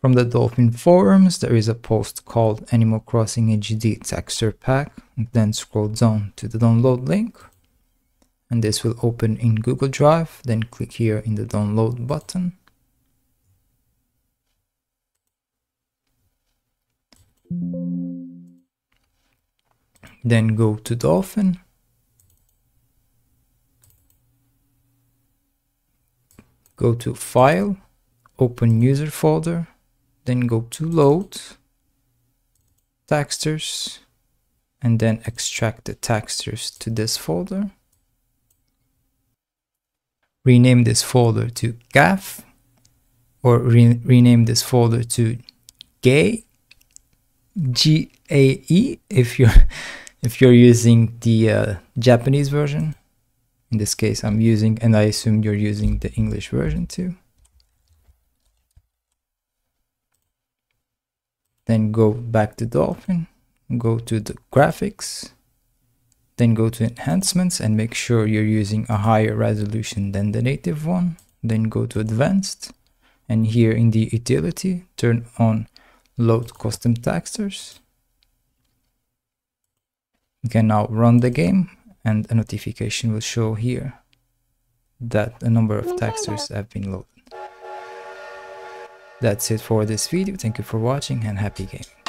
From the Dolphin forums, there is a post called Animal Crossing HD Texture Pack. Then scroll down to the download link. And this will open in Google Drive. Then click here in the download button. Then go to Dolphin. Go to File, open User folder, then go to Load, Textures, and then extract the textures to this folder. Rename this folder to GAF, or re rename this folder to GAE, G-A-E, if you're if you're using the uh, Japanese version. In this case, I'm using, and I assume you're using the English version too. Then go back to Dolphin, go to the graphics, then go to enhancements and make sure you're using a higher resolution than the native one. Then go to advanced and here in the utility, turn on load custom textures. You can now run the game and a notification will show here that a number of textures have been loaded. That's it for this video, thank you for watching and happy gaming.